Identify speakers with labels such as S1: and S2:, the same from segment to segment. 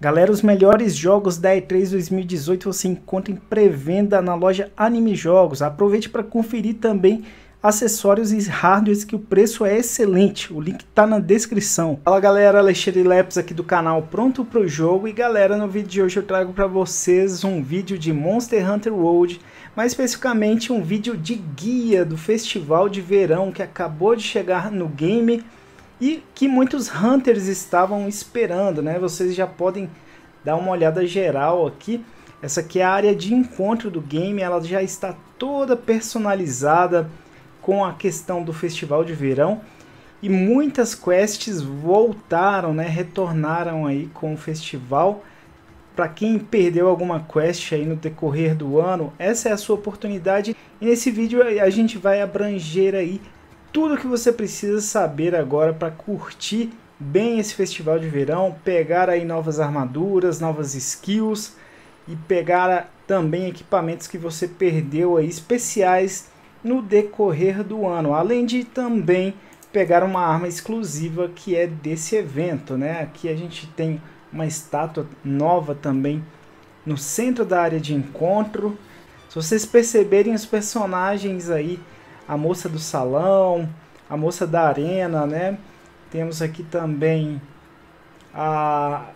S1: Galera, os melhores jogos da E3 2018 você encontra em pré-venda na loja Anime Jogos. Aproveite para conferir também acessórios e hardwares que o preço é excelente. O link está na descrição. Fala galera, Alexandre Lepes aqui do canal Pronto para o Jogo. E galera, no vídeo de hoje eu trago para vocês um vídeo de Monster Hunter World, mais especificamente um vídeo de guia do festival de verão que acabou de chegar no game e que muitos hunters estavam esperando, né? Vocês já podem dar uma olhada geral aqui. Essa aqui é a área de encontro do game, ela já está toda personalizada com a questão do festival de verão e muitas quests voltaram, né? Retornaram aí com o festival. Para quem perdeu alguma quest aí no decorrer do ano, essa é a sua oportunidade. E nesse vídeo a gente vai abranger aí tudo que você precisa saber agora para curtir bem esse festival de verão, pegar aí novas armaduras, novas skills e pegar também equipamentos que você perdeu aí especiais no decorrer do ano, além de também pegar uma arma exclusiva que é desse evento, né? Aqui a gente tem uma estátua nova também no centro da área de encontro. Se vocês perceberem os personagens aí a moça do salão, a moça da arena, né? Temos aqui também a,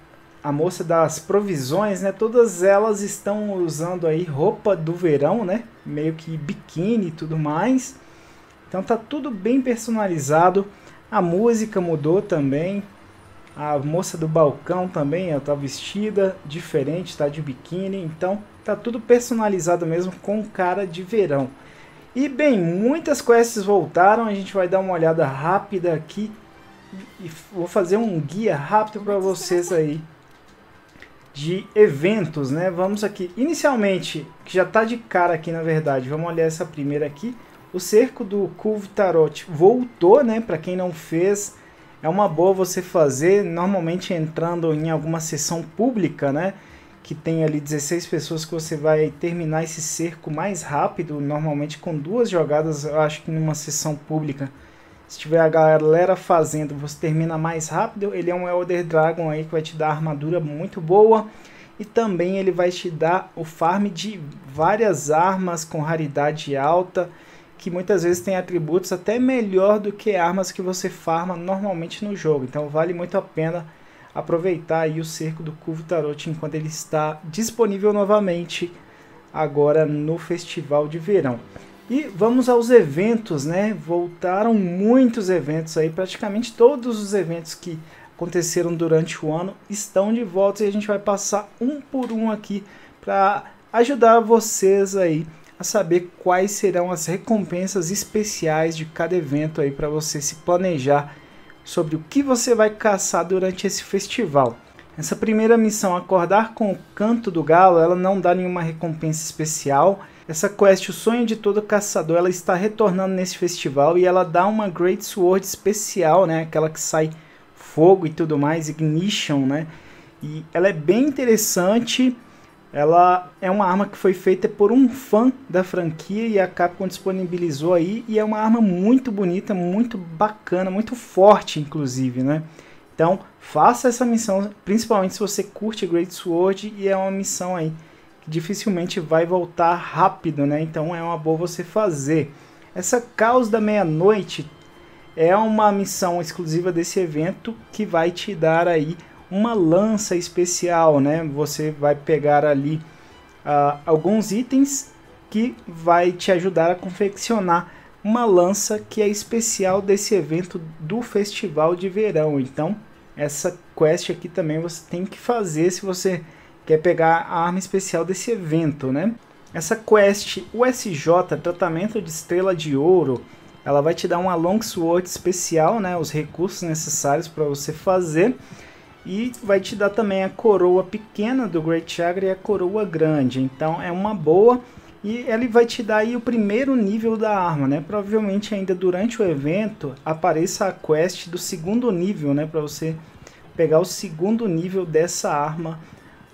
S1: a moça das provisões, né? Todas elas estão usando aí roupa do verão, né? Meio que biquíni e tudo mais. Então tá tudo bem personalizado. A música mudou também. A moça do balcão também, ela tá vestida diferente, tá de biquíni. Então tá tudo personalizado mesmo com cara de verão. E bem, muitas quests voltaram, a gente vai dar uma olhada rápida aqui e vou fazer um guia rápido para vocês aí de eventos, né? Vamos aqui, inicialmente, que já está de cara aqui na verdade, vamos olhar essa primeira aqui. O cerco do Culve Tarot voltou, né? Para quem não fez, é uma boa você fazer, normalmente entrando em alguma sessão pública, né? Que tem ali 16 pessoas que você vai terminar esse cerco mais rápido, normalmente com duas jogadas, eu acho que numa sessão pública. Se tiver a galera fazendo, você termina mais rápido. Ele é um Elder Dragon aí que vai te dar armadura muito boa. E também ele vai te dar o farm de várias armas com raridade alta. Que muitas vezes tem atributos até melhor do que armas que você farma normalmente no jogo. Então vale muito a pena aproveitar aí o cerco do Curvo Tarot enquanto ele está disponível novamente agora no festival de verão. E vamos aos eventos, né? Voltaram muitos eventos aí, praticamente todos os eventos que aconteceram durante o ano estão de volta e a gente vai passar um por um aqui para ajudar vocês aí a saber quais serão as recompensas especiais de cada evento aí para você se planejar sobre o que você vai caçar durante esse festival. Essa primeira missão, Acordar com o Canto do Galo, ela não dá nenhuma recompensa especial. Essa quest, o sonho de todo caçador, ela está retornando nesse festival e ela dá uma Great Sword especial, né? Aquela que sai fogo e tudo mais, Ignition, né? E ela é bem interessante. Ela é uma arma que foi feita por um fã da franquia e a Capcom disponibilizou aí e é uma arma muito bonita, muito bacana, muito forte inclusive, né? Então, faça essa missão, principalmente se você curte Great Sword e é uma missão aí que dificilmente vai voltar rápido, né? Então é uma boa você fazer. Essa Caos da Meia-Noite é uma missão exclusiva desse evento que vai te dar aí uma lança especial, né? Você vai pegar ali uh, alguns itens que vai te ajudar a confeccionar uma lança que é especial desse evento do festival de verão. Então, essa quest aqui também você tem que fazer se você quer pegar a arma especial desse evento, né? Essa quest USJ, tratamento de estrela de ouro, ela vai te dar uma longsword especial, né? Os recursos necessários para você fazer. E vai te dar também a coroa pequena do Great Chakra e a coroa grande. Então é uma boa. E ele vai te dar aí o primeiro nível da arma, né? Provavelmente ainda durante o evento apareça a quest do segundo nível, né? Para você pegar o segundo nível dessa arma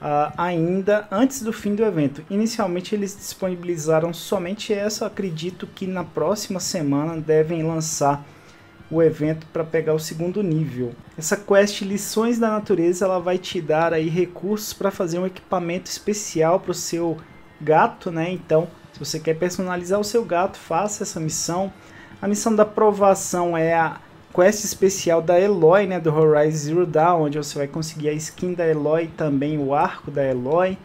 S1: uh, ainda antes do fim do evento. Inicialmente eles disponibilizaram somente essa. Acredito que na próxima semana devem lançar o evento para pegar o segundo nível. Essa quest Lições da Natureza ela vai te dar aí recursos para fazer um equipamento especial para o seu gato, né? Então, se você quer personalizar o seu gato, faça essa missão. A missão da aprovação é a quest especial da Eloy, né, do Horizon Zero Dawn, onde você vai conseguir a skin da Eloy também o arco da Eloy.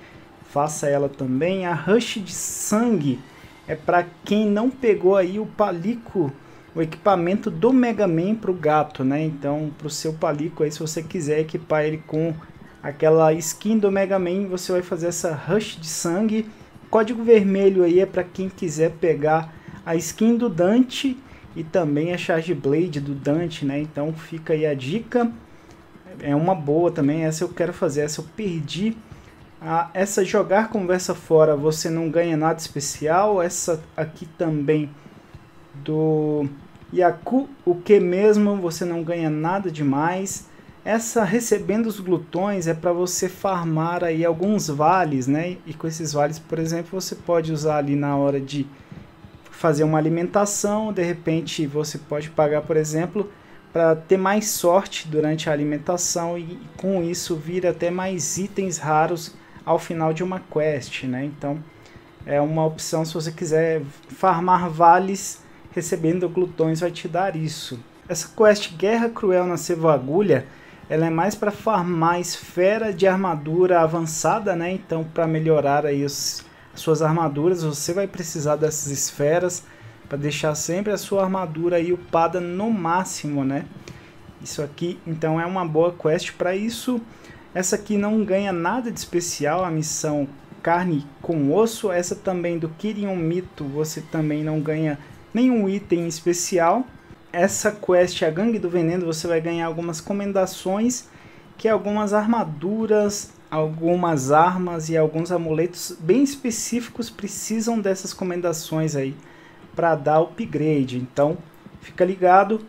S1: Faça ela também. A Rush de Sangue é para quem não pegou aí o palico o equipamento do Mega Man para o gato, né? Então, para o seu palico aí, se você quiser equipar ele com aquela skin do Mega Man, você vai fazer essa Rush de Sangue. Código vermelho aí é para quem quiser pegar a skin do Dante e também a Charge Blade do Dante, né? Então, fica aí a dica. É uma boa também, essa eu quero fazer, essa eu perdi. Ah, essa jogar conversa fora, você não ganha nada especial. Essa aqui também do Yaku, o que mesmo você não ganha nada demais. Essa recebendo os glutões é para você farmar aí alguns vales, né? E com esses vales, por exemplo, você pode usar ali na hora de fazer uma alimentação, de repente você pode pagar, por exemplo, para ter mais sorte durante a alimentação e com isso vir até mais itens raros ao final de uma quest, né? Então é uma opção se você quiser farmar vales recebendo glutões vai te dar isso. Essa quest Guerra Cruel na Agulha, ela é mais para farmar esfera de armadura avançada, né? Então, para melhorar aí os, as suas armaduras, você vai precisar dessas esferas para deixar sempre a sua armadura aí upada no máximo, né? Isso aqui, então, é uma boa quest para isso. Essa aqui não ganha nada de especial, a missão carne com osso. Essa também do Kirion Mito, você também não ganha nenhum item especial. Essa quest, a Gangue do Veneno, você vai ganhar algumas comendações, que é algumas armaduras, algumas armas e alguns amuletos bem específicos precisam dessas comendações aí para dar upgrade. Então, fica ligado.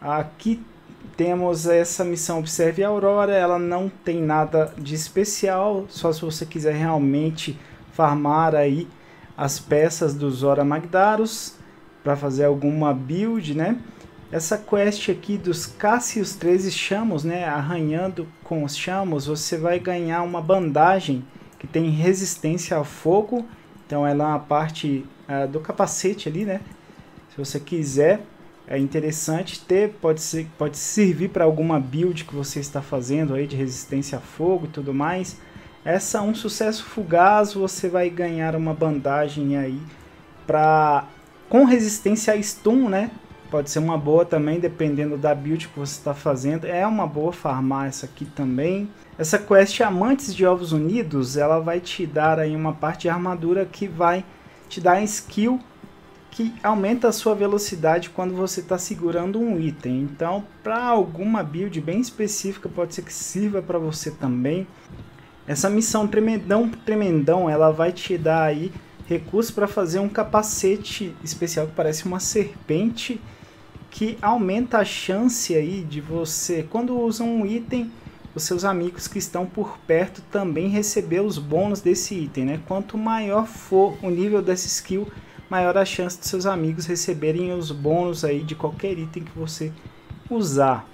S1: Aqui temos essa missão Observe a Aurora, ela não tem nada de especial, só se você quiser realmente farmar aí as peças do Zora Magdaros para fazer alguma build, né? Essa quest aqui dos Cassius 13 chamos, né? Arranhando com os chamos, você vai ganhar uma bandagem que tem resistência ao fogo. Então ela é uma parte uh, do capacete ali, né? Se você quiser, é interessante ter, pode, ser, pode servir para alguma build que você está fazendo aí de resistência a fogo e tudo mais. Essa um sucesso fugaz, você vai ganhar uma bandagem aí para com resistência a stun, né? Pode ser uma boa também, dependendo da build que você está fazendo. É uma boa farmar essa aqui também. Essa quest Amantes de Ovos Unidos, ela vai te dar aí uma parte de armadura que vai te dar skill que aumenta a sua velocidade quando você está segurando um item. Então, para alguma build bem específica, pode ser que sirva para você também. Essa missão tremendão, tremendão, ela vai te dar aí recurso para fazer um capacete especial que parece uma serpente que aumenta a chance aí de você, quando usa um item, os seus amigos que estão por perto também receber os bônus desse item, né? Quanto maior for o nível dessa skill, maior a chance dos seus amigos receberem os bônus aí de qualquer item que você usar.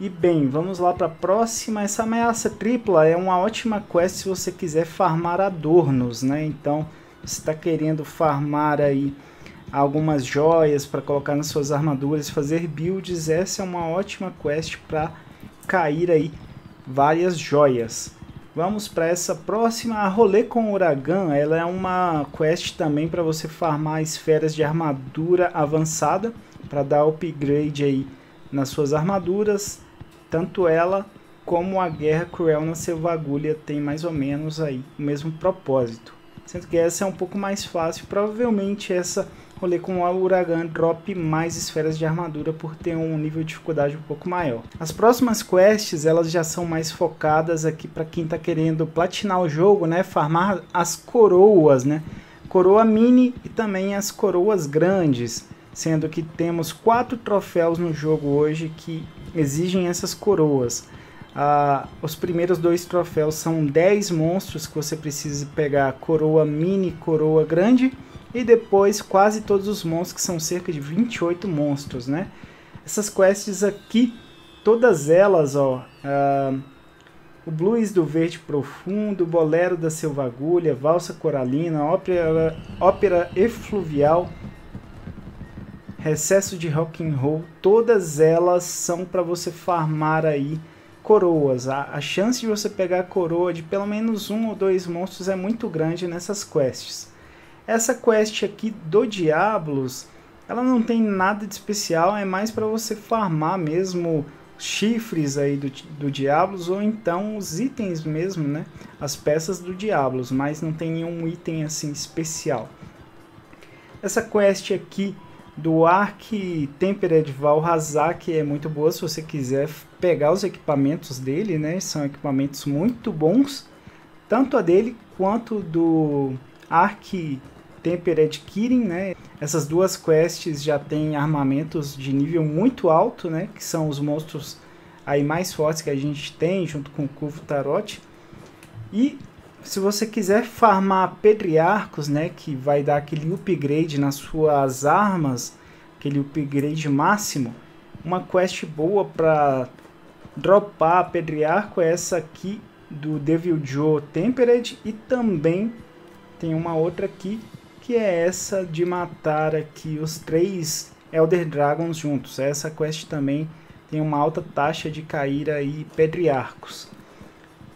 S1: E bem, vamos lá para a próxima. Essa ameaça tripla é uma ótima quest se você quiser farmar adornos, né? Então, está querendo farmar aí algumas joias para colocar nas suas armaduras, fazer builds, essa é uma ótima quest para cair aí várias joias. Vamos para essa próxima, a Rolê com Uragan, ela é uma quest também para você farmar esferas de armadura avançada, para dar upgrade aí nas suas armaduras, tanto ela como a Guerra Cruel na Selvagulha tem mais ou menos aí o mesmo propósito. Sendo que essa é um pouco mais fácil. Provavelmente essa rolê com o Uragan drop mais esferas de armadura por ter um nível de dificuldade um pouco maior. As próximas quests elas já são mais focadas aqui para quem está querendo platinar o jogo, né? Farmar as coroas, né? Coroa mini e também as coroas grandes, sendo que temos quatro troféus no jogo hoje que exigem essas coroas. Ah, os primeiros dois troféus são 10 monstros que você precisa pegar coroa mini, coroa grande e depois quase todos os monstros que são cerca de 28 monstros, né? Essas quests aqui, todas elas, ó, uh, o Blues do Verde Profundo, Bolero da Selvagulha, Valsa Coralina, Ópera, ópera Efluvial, Recesso de Rock and Roll, todas elas são para você farmar aí coroas. A, a, chance de você pegar a coroa de pelo menos um ou dois monstros é muito grande nessas quests. Essa quest aqui do Diablos, ela não tem nada de especial, é mais para você farmar mesmo chifres aí do, do Diablos ou então os itens mesmo, né? As peças do Diablos, mas não tem nenhum item assim especial. Essa quest aqui do Ark Tempered Valhazak é muito boa se você quiser pegar os equipamentos dele, né? São equipamentos muito bons, tanto a dele quanto do Ark Tempered Kirin, né? Essas duas quests já têm armamentos de nível muito alto, né? Que são os monstros aí mais fortes que a gente tem, junto com o Curvo Tarot. E se você quiser farmar Pedriarcos, né, que vai dar aquele upgrade nas suas armas, aquele upgrade máximo, uma quest boa para dropar Pedriarco é essa aqui do Devil Joe Tempered e também tem uma outra aqui que é essa de matar aqui os três Elder Dragons juntos. Essa quest também tem uma alta taxa de cair aí Pedriarcos.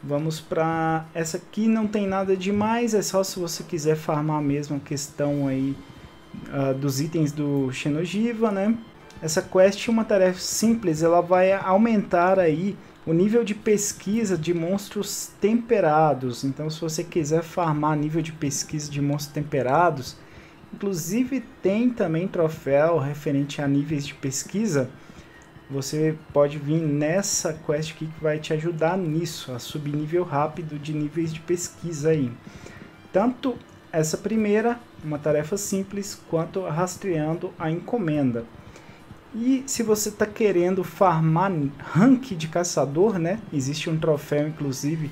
S1: Vamos para essa aqui, não tem nada demais, é só se você quiser farmar mesmo a questão aí uh, dos itens do Xenogiva, né? Essa quest é uma tarefa simples, ela vai aumentar aí o nível de pesquisa de monstros temperados. Então, se você quiser farmar nível de pesquisa de monstros temperados, inclusive tem também troféu referente a níveis de pesquisa você pode vir nessa quest aqui que vai te ajudar nisso, a subir nível rápido de níveis de pesquisa aí. Tanto essa primeira, uma tarefa simples, quanto rastreando a encomenda. E se você está querendo farmar rank de caçador, né? Existe um troféu, inclusive,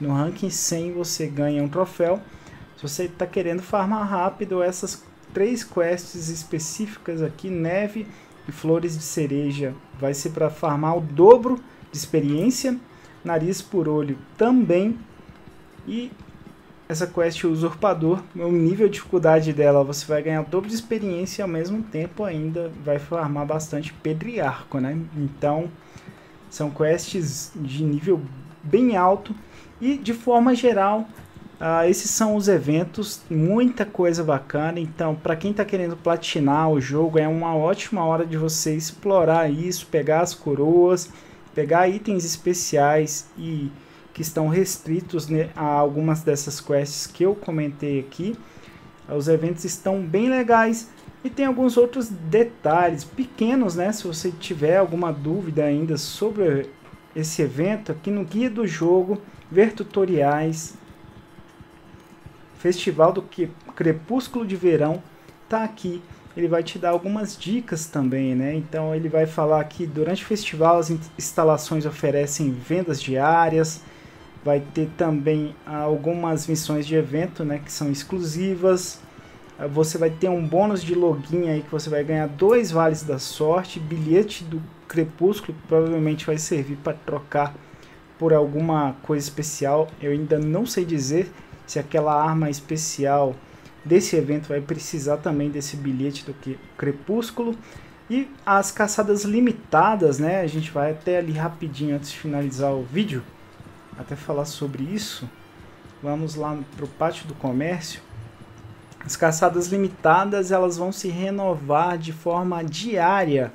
S1: no ranking 100 você ganha um troféu. Se você está querendo farmar rápido, essas três quests específicas aqui, neve, e flores de cereja vai ser para farmar o dobro de experiência, nariz por olho também. E essa quest usurpador, o nível de dificuldade dela, você vai ganhar o dobro de experiência e ao mesmo tempo ainda vai farmar bastante pedriarco, né? Então, são quests de nível bem alto e de forma geral Uh, esses são os eventos, muita coisa bacana. Então, para quem está querendo platinar o jogo, é uma ótima hora de você explorar isso, pegar as coroas, pegar itens especiais e que estão restritos né, a algumas dessas quests que eu comentei aqui. Os eventos estão bem legais e tem alguns outros detalhes pequenos, né? Se você tiver alguma dúvida ainda sobre esse evento, aqui no guia do jogo, ver tutoriais Festival do Crepúsculo de Verão tá aqui. Ele vai te dar algumas dicas também, né? Então ele vai falar que durante o festival as instalações oferecem vendas diárias, vai ter também algumas missões de evento, né, que são exclusivas. Ah, você vai ter um bônus de login aí que você vai ganhar dois vales da sorte, bilhete do Crepúsculo que provavelmente vai servir para trocar por alguma coisa especial. Eu ainda não sei dizer se aquela arma especial desse evento vai precisar também desse bilhete do Crepúsculo. E as caçadas limitadas, né? A gente vai até ali rapidinho antes de finalizar o vídeo, até falar sobre isso. Vamos lá para o pátio do comércio. As caçadas limitadas elas vão se renovar de forma diária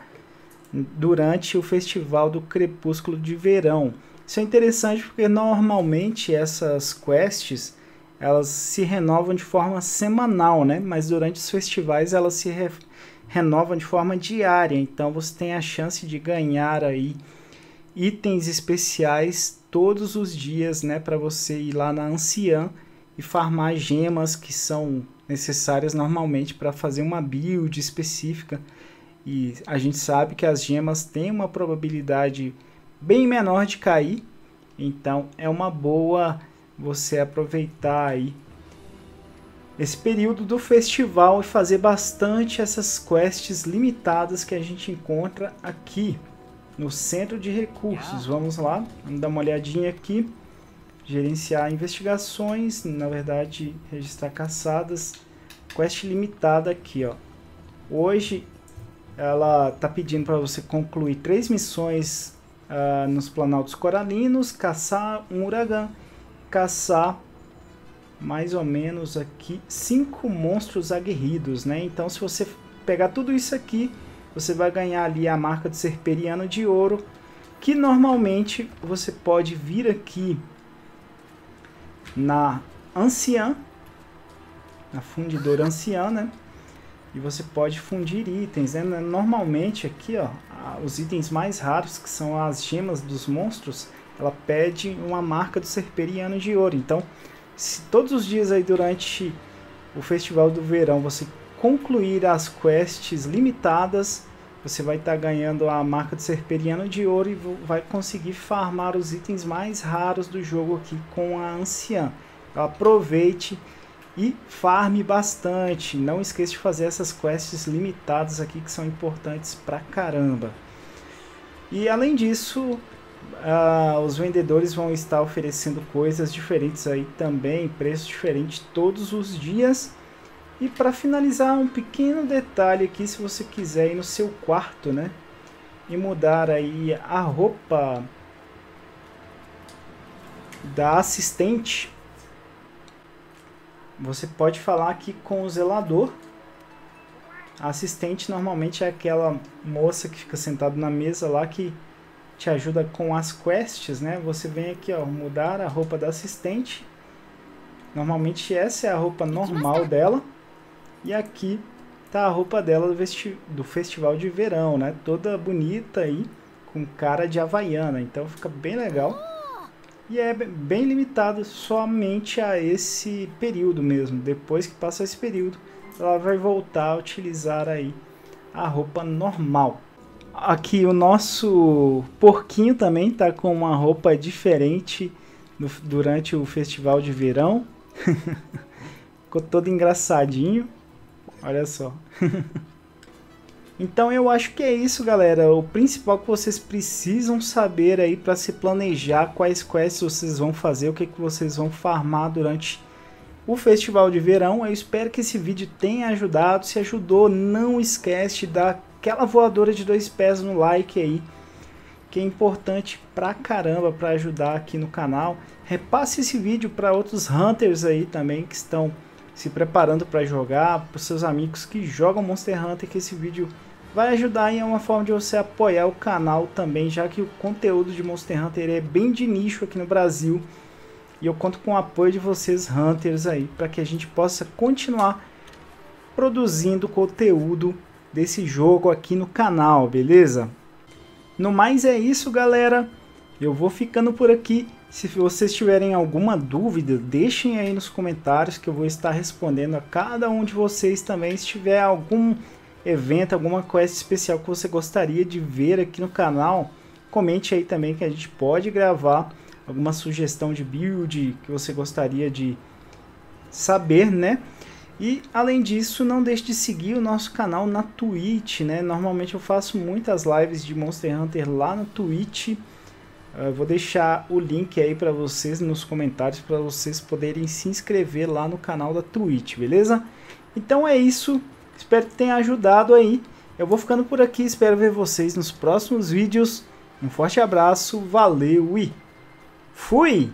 S1: durante o festival do Crepúsculo de Verão. Isso é interessante porque normalmente essas quests elas se renovam de forma semanal, né? Mas durante os festivais elas se re renovam de forma diária. Então você tem a chance de ganhar aí itens especiais todos os dias, né? Para você ir lá na Anciã e farmar gemas que são necessárias normalmente para fazer uma build específica. E a gente sabe que as gemas têm uma probabilidade bem menor de cair, então é uma boa você aproveitar aí esse período do festival e fazer bastante essas quests limitadas que a gente encontra aqui no centro de recursos. Vamos lá, vamos dar uma olhadinha aqui. Gerenciar investigações, na verdade registrar caçadas. Quest limitada aqui, ó. Hoje ela tá pedindo para você concluir três missões uh, nos Planaltos Coralinos, caçar um uragã, caçar mais ou menos aqui cinco monstros aguerridos, né? Então se você pegar tudo isso aqui, você vai ganhar ali a marca de Serperiano de ouro, que normalmente você pode vir aqui na Anciã, na fundidora Anciã, né? E você pode fundir itens, né? Normalmente aqui, ó, os itens mais raros, que são as gemas dos monstros, ela pede uma marca do Serperiano de ouro. Então, se todos os dias aí durante o Festival do Verão você concluir as quests limitadas, você vai estar tá ganhando a marca do Serperiano de Ouro e vai conseguir farmar os itens mais raros do jogo aqui com a Anciã. Então, aproveite e farme bastante. Não esqueça de fazer essas quests limitadas aqui que são importantes pra caramba. E além disso, uh, os vendedores vão estar oferecendo coisas diferentes aí também, preços diferentes todos os dias. E para finalizar, um pequeno detalhe aqui, se você quiser ir no seu quarto, né? E mudar aí a roupa da assistente, você pode falar aqui com o zelador. A assistente normalmente é aquela moça que fica sentada na mesa lá que te ajuda com as quests, né? Você vem aqui, ó, mudar a roupa da assistente. Normalmente essa é a roupa normal dela. E aqui tá a roupa dela do, do festival de verão, né? Toda bonita aí, com cara de havaiana. Então fica bem legal. E é bem limitado somente a esse período mesmo. Depois que passa esse período, ela vai voltar a utilizar aí a roupa normal. Aqui o nosso porquinho também tá com uma roupa diferente no, durante o festival de verão. Ficou todo engraçadinho. Olha só. então eu acho que é isso, galera. O principal que vocês precisam saber aí para se planejar quais quests vocês vão fazer, o que, que vocês vão farmar durante o festival de verão. Eu espero que esse vídeo tenha ajudado. Se ajudou, não esquece de dar aquela voadora de dois pés no like aí, que é importante pra caramba para ajudar aqui no canal. Repasse esse vídeo para outros hunters aí também que estão se preparando para jogar, para seus amigos que jogam Monster Hunter, que esse vídeo vai ajudar e é uma forma de você apoiar o canal também, já que o conteúdo de Monster Hunter é bem de nicho aqui no Brasil. E eu conto com o apoio de vocês hunters aí, para que a gente possa continuar produzindo conteúdo desse jogo aqui no canal, beleza? No mais é isso, galera. Eu vou ficando por aqui. Se vocês tiverem alguma dúvida, deixem aí nos comentários que eu vou estar respondendo a cada um de vocês também. Se tiver algum evento, alguma quest especial que você gostaria de ver aqui no canal, comente aí também que a gente pode gravar alguma sugestão de build que você gostaria de saber, né? E além disso, não deixe de seguir o nosso canal na Twitch, né? Normalmente eu faço muitas lives de Monster Hunter lá no Twitch. Eu vou deixar o link aí para vocês nos comentários para vocês poderem se inscrever lá no canal da Twitch, beleza? Então é isso. Espero que tenha ajudado aí. Eu vou ficando por aqui, espero ver vocês nos próximos vídeos. Um forte abraço, valeu e fui!